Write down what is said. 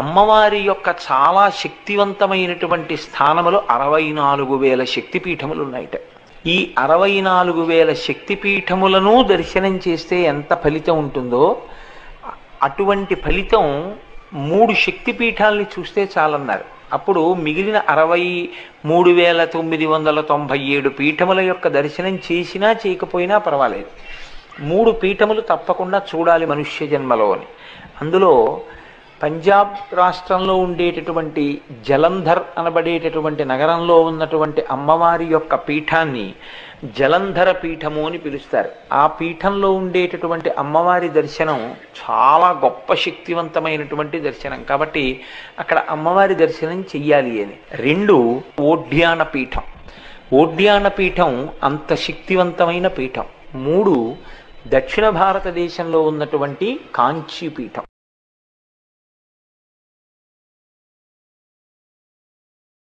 అమ్మవారి యొక్క చాలా శక్తివంతమైనటువంటి స్థానములు అరవై నాలుగు వేల శక్తిపీఠములు ఉన్నాయిట. ఈ అరవై నాలుగు వేల శక్తిపీఠములను దర్శనం చేస్తే ఎంత ఫలితం ఉంటుందో అటువంటి ఫలితం మూడు శక్తిపీఠాలని చూస్తే చాలన్నారు. అప్పుడు మిగిలిన అరవై మూడు వేల తొమ్మిది వందల తొంభై ఏడు పీఠముల యొక్క దర్శనం చేసినా చేయకపోయినా పర్వాలేదు. మూడు పీఠములు తప్పకుండా చూడాలి మనుష్య జన్మలో అని. అందులో పంజాబ్ రాష్ట్రంలో ఉండేటటువంటి జలంధర్ అనబడేటటువంటి నగరంలో ఉన్నటువంటి అమ్మవారి యొక్క పీఠాన్ని జలంధర పీఠము అని పిలుస్తారు. ఆ పీఠంలో ఉండేటటువంటి అమ్మవారి దర్శనం చాలా గొప్ప శక్తివంతమైనటువంటి దర్శనం. కాబట్టి అక్కడ అమ్మవారి దర్శనం చెయ్యాలి అని. రెండు ఓడ్యాన పీఠం. ఓడ్యాన పీఠం అంత శక్తివంతమైన పీఠం. మూడు దక్షిణ భారతదేశంలో ఉన్నటువంటి కాంచీ పీఠం.